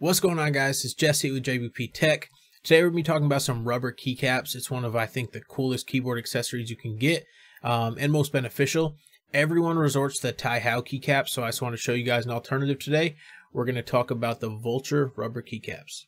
What's going on guys? It's Jesse with JBP Tech. Today we're going to be talking about some rubber keycaps. It's one of, I think, the coolest keyboard accessories you can get um, and most beneficial. Everyone resorts to the Taihao keycaps, so I just want to show you guys an alternative today. We're going to talk about the Vulture rubber keycaps.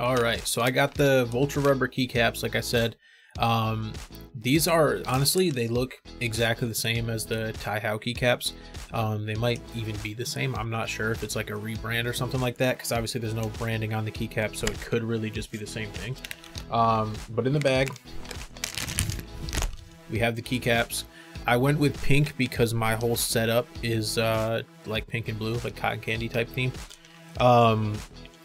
All right, so I got the Vulture rubber keycaps, like I said. Um, these are honestly they look exactly the same as the Taihao keycaps. Um, they might even be the same. I'm not sure if it's like a rebrand or something like that because obviously there's no branding on the keycap, so it could really just be the same thing. Um, but in the bag, we have the keycaps. I went with pink because my whole setup is uh, like pink and blue, like cotton candy type theme. Um,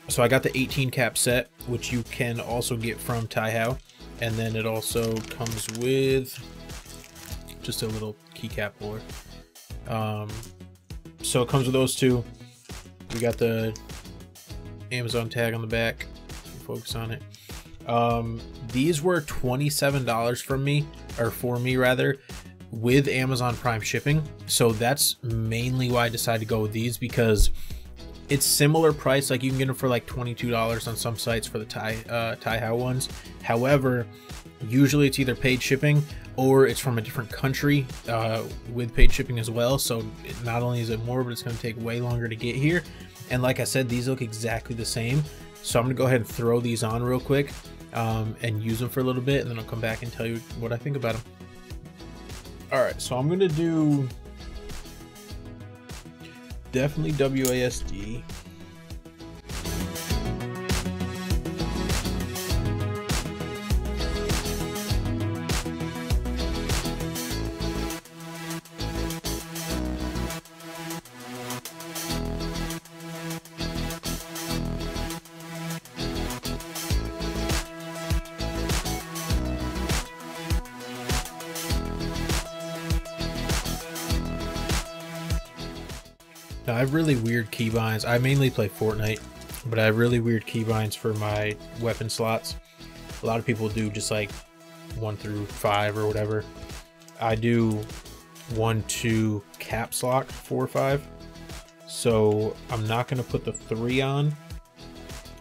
so I got the 18 cap set, which you can also get from Taihao and then it also comes with just a little keycap board. Um, so it comes with those two. We got the Amazon tag on the back. Focus on it. Um, these were $27 from me, or for me rather, with Amazon Prime shipping. So that's mainly why I decided to go with these because it's similar price like you can get them for like $22 on some sites for the Thai uh, Taihao ones. However usually it's either paid shipping or it's from a different country uh, with paid shipping as well. So not only is it more but it's going to take way longer to get here. And like I said these look exactly the same. So I'm gonna go ahead and throw these on real quick um, and use them for a little bit and then I'll come back and tell you what I think about them all right so I'm gonna do definitely WASD. Now, I have really weird keybinds. I mainly play Fortnite, but I have really weird keybinds for my weapon slots. A lot of people do just like one through five or whatever. I do one, two caps lock, four, five. So I'm not going to put the three on.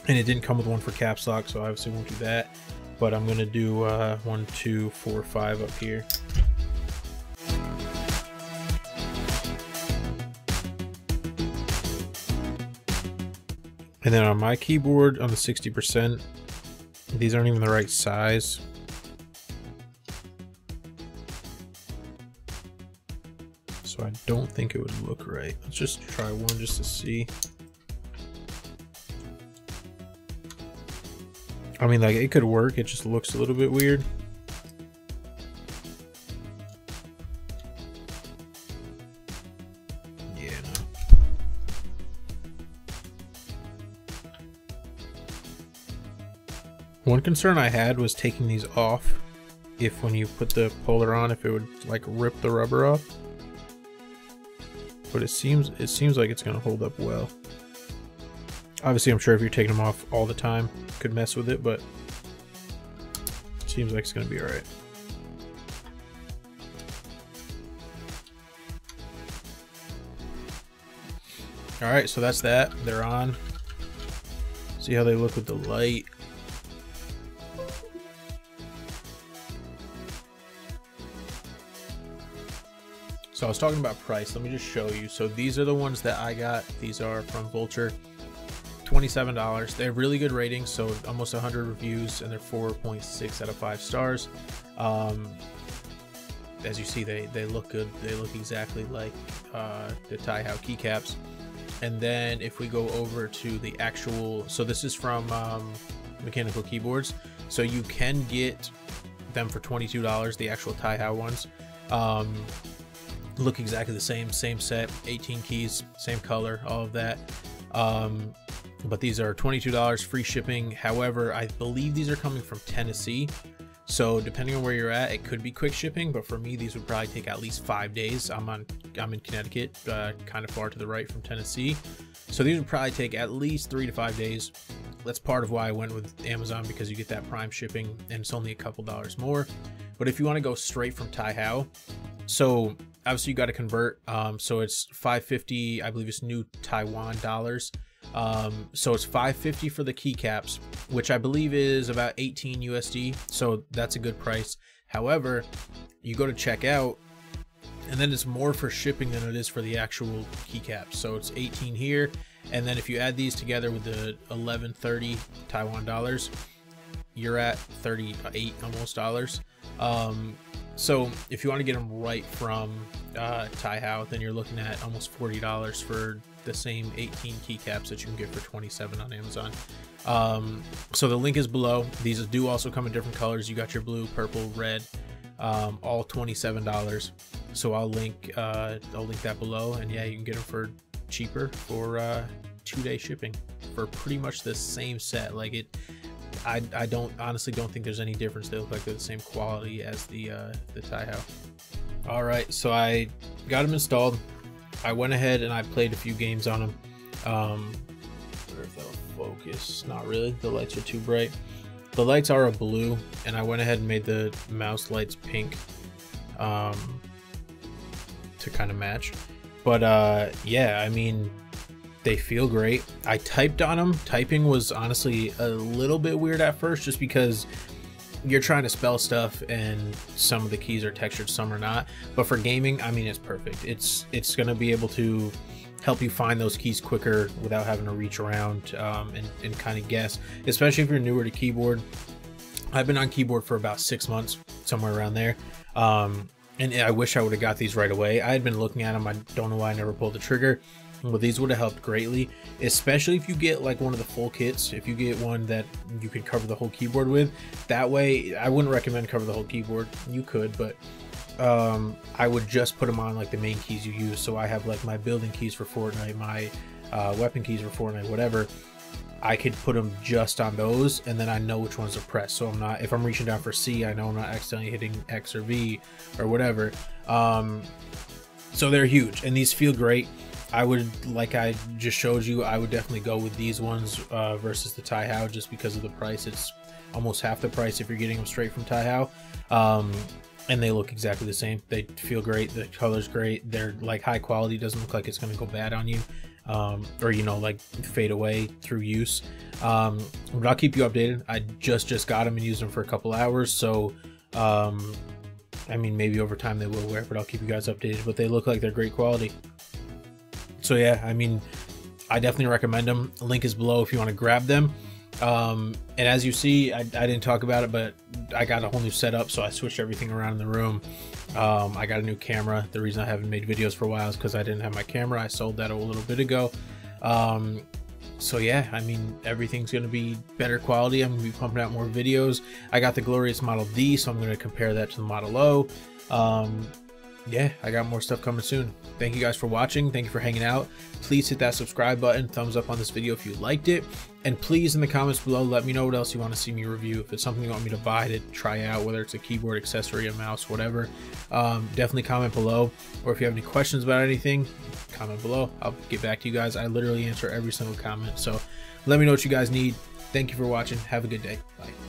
And it didn't come with one for caps lock, so I obviously won't do that. But I'm going to do uh, one, two, four, five up here. And then on my keyboard, on the 60%, these aren't even the right size. So I don't think it would look right. Let's just try one just to see. I mean, like, it could work. It just looks a little bit weird. One concern I had was taking these off. If when you put the polar on, if it would like rip the rubber off. But it seems it seems like it's gonna hold up well. Obviously, I'm sure if you're taking them off all the time, could mess with it, but it seems like it's gonna be alright. Alright, so that's that. They're on. See how they look with the light. So I was talking about price. Let me just show you. So these are the ones that I got. These are from Vulture. $27. They have really good ratings, so almost 100 reviews, and they're 4.6 out of 5 stars. Um, as you see, they, they look good. They look exactly like uh, the Taihao keycaps. And then if we go over to the actual, so this is from um, Mechanical Keyboards. So you can get them for $22, the actual Taihao ones. Um, look exactly the same, same set, 18 keys, same color, all of that. Um, but these are $22 free shipping. However, I believe these are coming from Tennessee. So depending on where you're at, it could be quick shipping, but for me, these would probably take at least five days. I'm on, I'm in Connecticut, uh, kind of far to the right from Tennessee. So these would probably take at least three to five days. That's part of why I went with Amazon because you get that prime shipping and it's only a couple dollars more. But if you want to go straight from Taihao, so obviously you got to convert. Um, so it's 550, I believe it's new Taiwan dollars. Um, so it's 550 for the keycaps, which I believe is about 18 USD. So that's a good price. However, you go to check out and then it's more for shipping than it is for the actual keycaps. So it's 18 here. And then if you add these together with the 1130 Taiwan dollars, you're at 38 almost dollars. Um, so if you want to get them right from uh, Taihao, then you're looking at almost $40 for the same 18 keycaps that you can get for 27 on Amazon. Um, so the link is below. These do also come in different colors. You got your blue, purple, red, um, all $27. So I'll link uh, I'll link that below, and yeah, you can get them for cheaper for uh, two day shipping for pretty much the same set. Like it, I, I don't honestly don't think there's any difference. They look like they're the same quality as the uh, the Taihao. All right, so I got them installed. I went ahead and I played a few games on them. Um, if they'll focus. Not really. The lights are too bright. The lights are a blue, and I went ahead and made the mouse lights pink um, to kind of match. But uh, yeah, I mean, they feel great. I typed on them. Typing was honestly a little bit weird at first just because you're trying to spell stuff and some of the keys are textured, some are not. But for gaming, I mean, it's perfect. It's it's going to be able to help you find those keys quicker without having to reach around um, and, and kind of guess, especially if you're newer to keyboard. I've been on keyboard for about six months, somewhere around there. Um, and I wish I would have got these right away. I had been looking at them. I don't know why I never pulled the trigger. Well, these would have helped greatly, especially if you get like one of the full kits. If you get one that you can cover the whole keyboard with, that way, I wouldn't recommend cover the whole keyboard. You could, but um, I would just put them on like the main keys you use. So I have like my building keys for Fortnite, my uh, weapon keys for Fortnite, whatever. I could put them just on those and then I know which ones to press. So I'm not, if I'm reaching down for C, I know I'm not accidentally hitting X or V or whatever. Um, so they're huge and these feel great. I would, like I just showed you, I would definitely go with these ones uh, versus the Taihao just because of the price. It's almost half the price if you're getting them straight from Taihao. Um, and they look exactly the same. They feel great. The color's great. They're like high quality. Doesn't look like it's going to go bad on you um, or you know like fade away through use um, but i'll keep you updated i just just got them and used them for a couple hours so um, i mean maybe over time they will wear but i'll keep you guys updated but they look like they're great quality so yeah i mean i definitely recommend them link is below if you want to grab them um, and as you see I, I didn't talk about it but i got a whole new setup so i switched everything around in the room um, I got a new camera. The reason I haven't made videos for a while is because I didn't have my camera. I sold that a little bit ago. Um, so yeah, I mean, everything's going to be better quality. I'm going to be pumping out more videos. I got the Glorious Model D, so I'm going to compare that to the Model O. Um, yeah, I got more stuff coming soon. Thank you guys for watching. Thank you for hanging out. Please hit that subscribe button, thumbs up on this video if you liked it. And please in the comments below, let me know what else you want to see me review. If it's something you want me to buy to try out, whether it's a keyboard accessory, a mouse, whatever, um, definitely comment below. Or if you have any questions about anything, comment below. I'll get back to you guys. I literally answer every single comment. So let me know what you guys need. Thank you for watching. Have a good day. Bye.